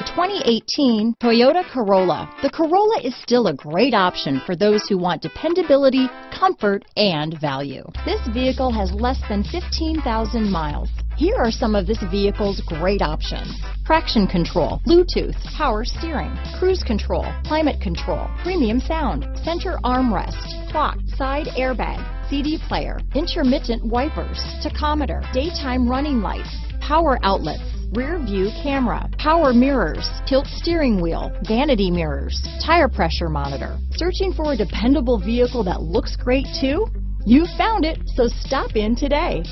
The 2018 Toyota Corolla. The Corolla is still a great option for those who want dependability, comfort, and value. This vehicle has less than 15,000 miles. Here are some of this vehicle's great options. Traction control, Bluetooth, power steering, cruise control, climate control, premium sound, center armrest, clock, side airbag, CD player, intermittent wipers, tachometer, daytime running lights, power outlets, rear view camera, power mirrors, tilt steering wheel, vanity mirrors, tire pressure monitor. Searching for a dependable vehicle that looks great too? You found it, so stop in today.